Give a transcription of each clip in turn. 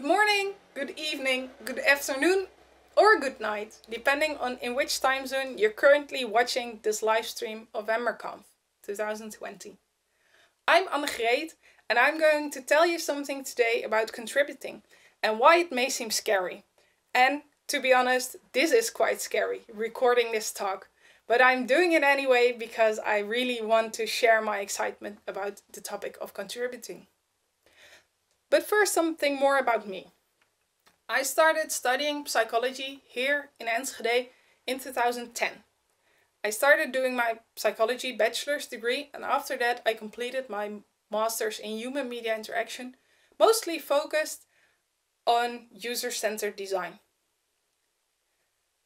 Good morning, good evening, good afternoon, or good night, depending on in which time zone you're currently watching this live stream of EmberConf 2020. I'm Anne-Greeth and I'm going to tell you something today about contributing and why it may seem scary. And to be honest, this is quite scary, recording this talk, but I'm doing it anyway because I really want to share my excitement about the topic of contributing. But first, something more about me. I started studying psychology here in Enschede in 2010. I started doing my psychology bachelor's degree and after that I completed my master's in human media interaction, mostly focused on user-centered design.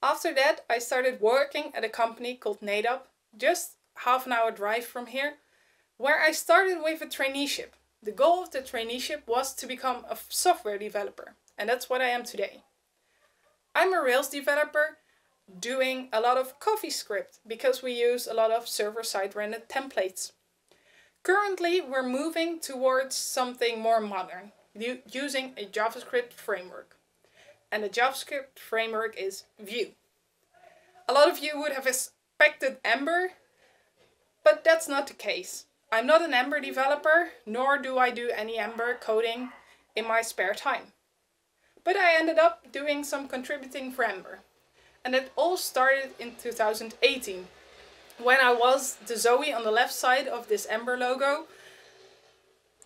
After that, I started working at a company called Nedap, just half an hour drive from here, where I started with a traineeship. The goal of the traineeship was to become a software developer, and that's what I am today. I'm a Rails developer doing a lot of CoffeeScript because we use a lot of server-side rendered templates. Currently, we're moving towards something more modern, using a JavaScript framework. And the JavaScript framework is Vue. A lot of you would have expected Ember, but that's not the case. I'm not an Ember developer, nor do I do any Ember coding in my spare time. But I ended up doing some contributing for Ember. And it all started in 2018, when I was the Zoey on the left side of this Ember logo,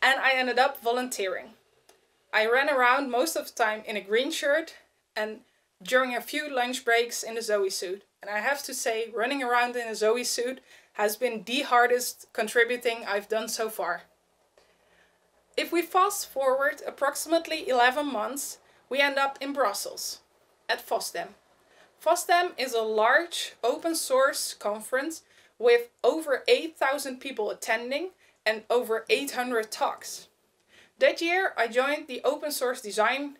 and I ended up volunteering. I ran around most of the time in a green shirt and during a few lunch breaks in a Zoey suit. And I have to say, running around in a Zoey suit has been the hardest contributing I've done so far. If we fast forward approximately 11 months, we end up in Brussels, at FOSDEM. FOSDEM is a large open source conference with over 8,000 people attending and over 800 talks. That year I joined the open source design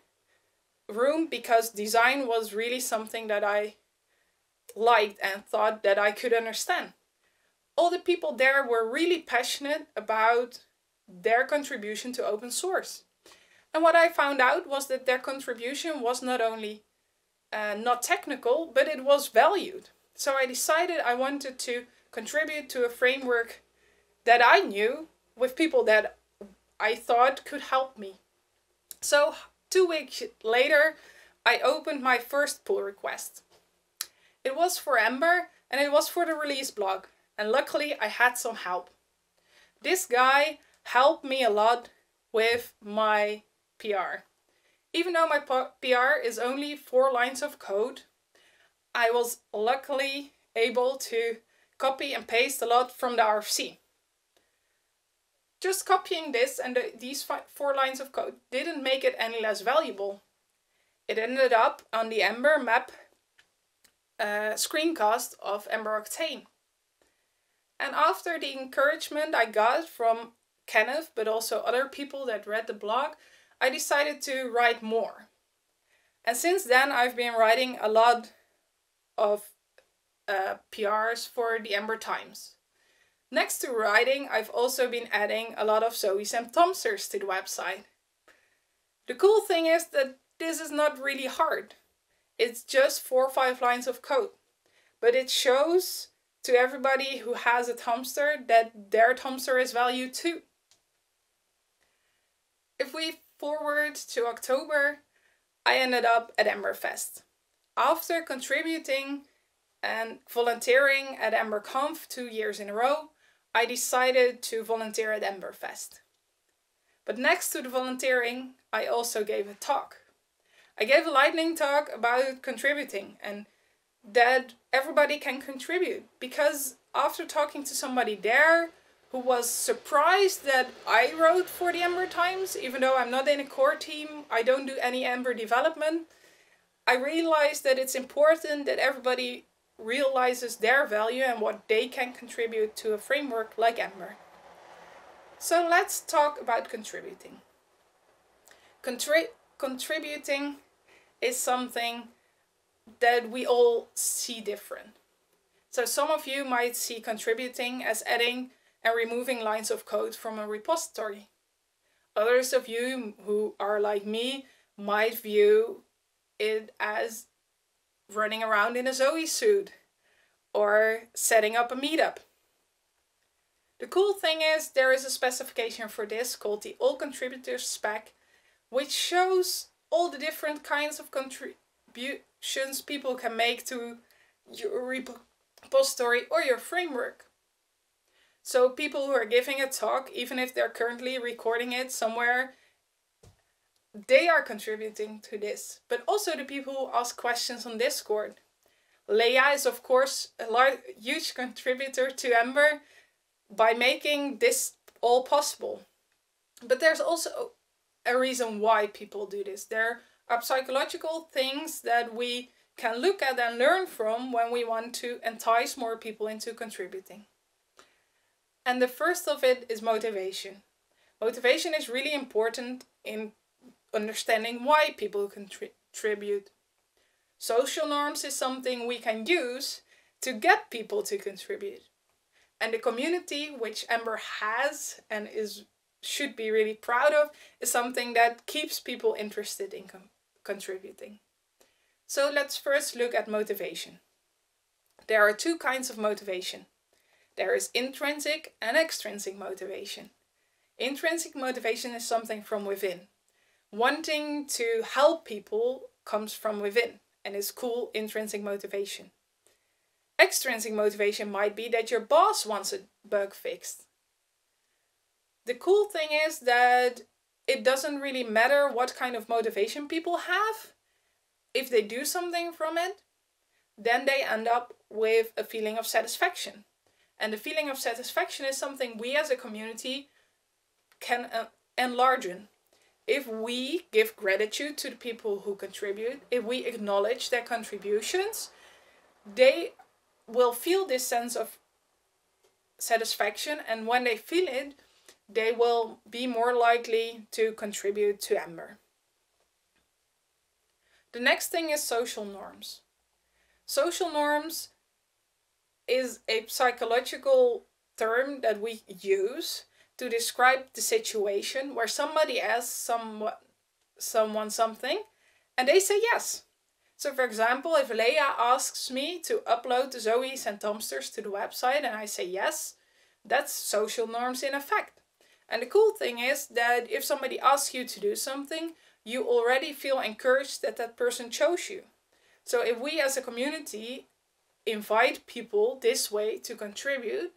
room because design was really something that I liked and thought that I could understand all the people there were really passionate about their contribution to open source. And what I found out was that their contribution was not only uh, not technical, but it was valued. So I decided I wanted to contribute to a framework that I knew with people that I thought could help me. So two weeks later, I opened my first pull request. It was for Ember and it was for the release blog and luckily I had some help. This guy helped me a lot with my PR. Even though my PR is only four lines of code, I was luckily able to copy and paste a lot from the RFC. Just copying this and the, these four lines of code didn't make it any less valuable. It ended up on the EmberMap uh, screencast of Ember Octane. And after the encouragement I got from Kenneth, but also other people that read the blog, I decided to write more. And since then, I've been writing a lot of uh, PRs for the Ember Times. Next to writing, I've also been adding a lot of Zoey's and Tomsters to the website. The cool thing is that this is not really hard. It's just four or five lines of code. But it shows to everybody who has a Tomster that their Tomster is valued too. If we forward to October, I ended up at Emberfest. After contributing and volunteering at EmberConf two years in a row, I decided to volunteer at Emberfest. But next to the volunteering, I also gave a talk. I gave a lightning talk about contributing and that everybody can contribute because after talking to somebody there who was surprised that I wrote for the Ember Times, even though I'm not in a core team, I don't do any Ember development, I realized that it's important that everybody realizes their value and what they can contribute to a framework like Ember. So let's talk about contributing. Contri contributing is something that we all see different. So some of you might see contributing as adding and removing lines of code from a repository. Others of you who are like me might view it as running around in a Zoey suit or setting up a meetup. The cool thing is there is a specification for this called the All Contributors spec, which shows all the different kinds of contributions people can make to your repository or your framework. So people who are giving a talk, even if they're currently recording it somewhere, they are contributing to this. But also the people who ask questions on Discord. Leah is of course a large, huge contributor to Ember by making this all possible. But there's also a reason why people do this. There are psychological things that we can look at and learn from when we want to entice more people into contributing. And the first of it is motivation. Motivation is really important in understanding why people contribute. Social norms is something we can use to get people to contribute. And the community which Ember has and is should be really proud of is something that keeps people interested in contributing. So let's first look at motivation. There are two kinds of motivation. There is intrinsic and extrinsic motivation. Intrinsic motivation is something from within. Wanting to help people comes from within and is cool intrinsic motivation. Extrinsic motivation might be that your boss wants a bug fixed. The cool thing is that it doesn't really matter what kind of motivation people have. If they do something from it, then they end up with a feeling of satisfaction. And the feeling of satisfaction is something we as a community can uh, enlarge. If we give gratitude to the people who contribute, if we acknowledge their contributions, they will feel this sense of satisfaction. And when they feel it, they will be more likely to contribute to Ember. The next thing is social norms. Social norms is a psychological term that we use to describe the situation where somebody asks someone, someone something and they say yes. So for example, if Leah asks me to upload the Zoeys and Tomsters to the website and I say yes, that's social norms in effect. And the cool thing is that if somebody asks you to do something, you already feel encouraged that that person chose you. So if we as a community invite people this way to contribute,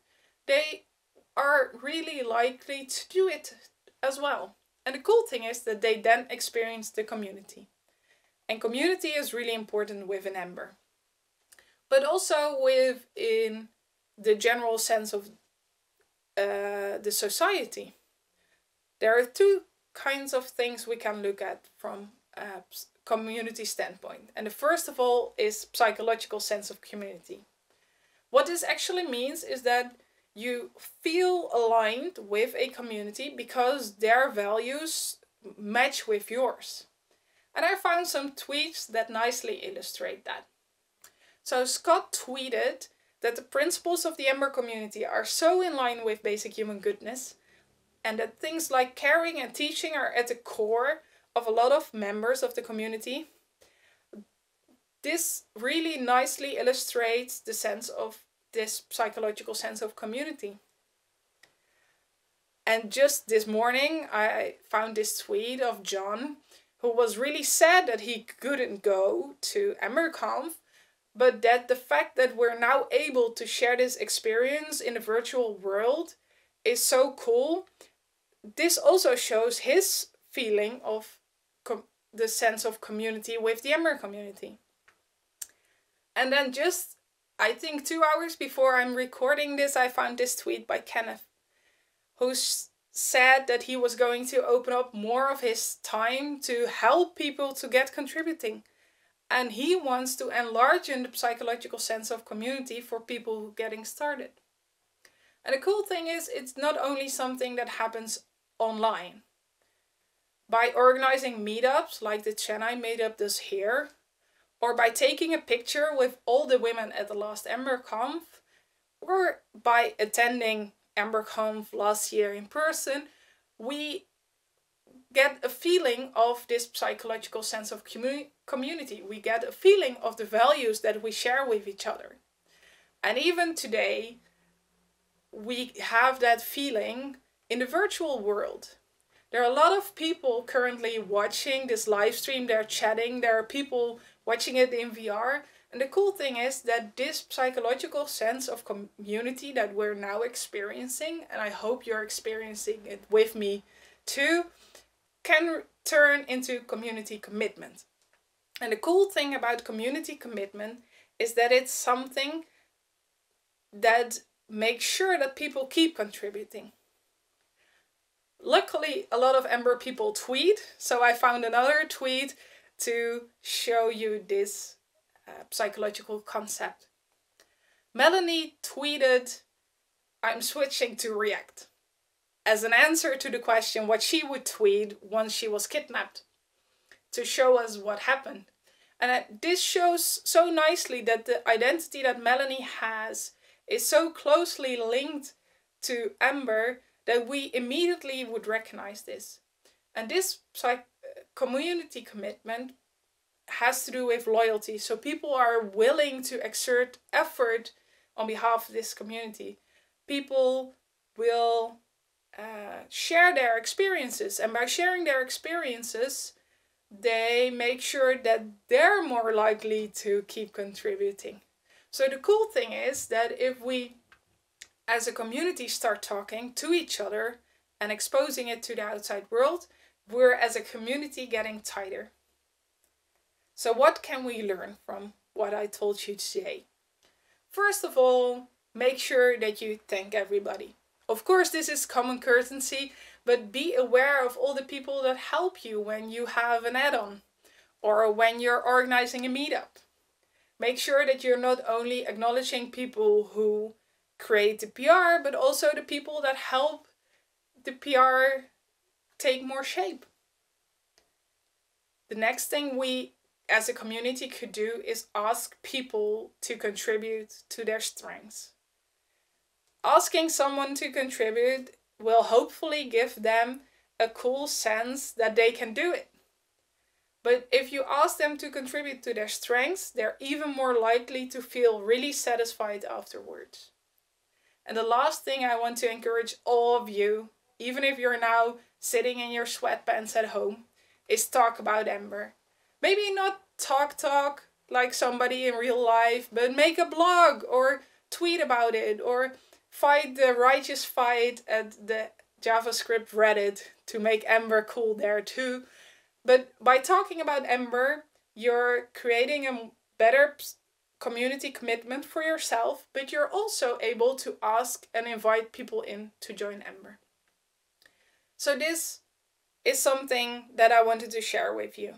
they are really likely to do it as well. And the cool thing is that they then experience the community. And community is really important within Ember. But also within the general sense of uh, the society. There are two kinds of things we can look at from a community standpoint. And the first of all is psychological sense of community. What this actually means is that you feel aligned with a community because their values match with yours. And I found some tweets that nicely illustrate that. So Scott tweeted that the principles of the Ember community are so in line with basic human goodness and that things like caring and teaching are at the core of a lot of members of the community. This really nicely illustrates the sense of this psychological sense of community. And just this morning, I found this tweet of John, who was really sad that he couldn't go to EmberConf, but that the fact that we're now able to share this experience in the virtual world is so cool. This also shows his feeling of the sense of community with the Ember community. And then just I think two hours before I'm recording this, I found this tweet by Kenneth, who said that he was going to open up more of his time to help people to get contributing. And he wants to enlarge in the psychological sense of community for people getting started. And the cool thing is, it's not only something that happens online. By organizing meetups like the Chennai meetup does here, or by taking a picture with all the women at the last EmberConf, or by attending EmberConf last year in person, we get a feeling of this psychological sense of commu- community. We get a feeling of the values that we share with each other. And even today, we have that feeling in the virtual world. There are a lot of people currently watching this live stream, they're chatting, there are people watching it in VR. And the cool thing is that this psychological sense of community that we're now experiencing, and I hope you're experiencing it with me too, can turn into community commitment. And the cool thing about community commitment is that it's something that makes sure that people keep contributing. Luckily, a lot of Ember people tweet, so I found another tweet to show you this uh, psychological concept. Melanie tweeted, I'm switching to React as an answer to the question what she would tweet once she was kidnapped to show us what happened. And this shows so nicely that the identity that Melanie has is so closely linked to Ember that we immediately would recognize this. And this psych- community commitment has to do with loyalty. So people are willing to exert effort on behalf of this community. People will uh, share their experiences, and by sharing their experiences, they make sure that they're more likely to keep contributing. So the cool thing is that if we as a community start talking to each other and exposing it to the outside world, we're as a community getting tighter. So what can we learn from what I told you today? First of all, make sure that you thank everybody. Of course, this is common courtesy, but be aware of all the people that help you when you have an add on or when you're organizing a meetup. Make sure that you're not only acknowledging people who create the PR, but also the people that help the PR take more shape. The next thing we as a community could do is ask people to contribute to their strengths. Asking someone to contribute will hopefully give them a cool sense that they can do it. But if you ask them to contribute to their strengths, they're even more likely to feel really satisfied afterwards. And the last thing I want to encourage all of you, even if you're now sitting in your sweatpants at home, is talk about Ember. Maybe not talk talk like somebody in real life, but make a blog or tweet about it or fight the righteous fight at the JavaScript Reddit to make Ember cool there too. But by talking about Ember, you're creating a better community commitment for yourself, but you're also able to ask and invite people in to join Ember. So this is something that I wanted to share with you.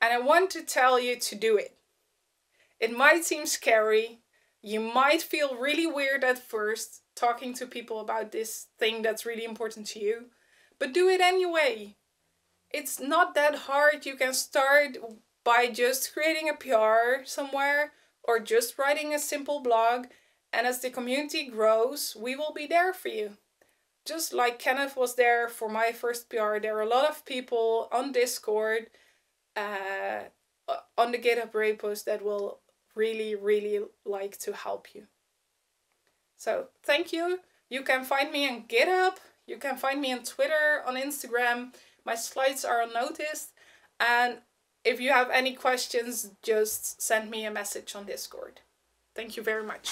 And I want to tell you to do it. It might seem scary. You might feel really weird at first talking to people about this thing that's really important to you, but do it anyway. It's not that hard. You can start by just creating a PR somewhere or just writing a simple blog. And as the community grows, we will be there for you. Just like Kenneth was there for my first PR, there are a lot of people on Discord, uh, on the GitHub repos that will really, really like to help you. So thank you. You can find me on GitHub. You can find me on Twitter, on Instagram. My slides are on Notist. And if you have any questions, just send me a message on Discord. Thank you very much.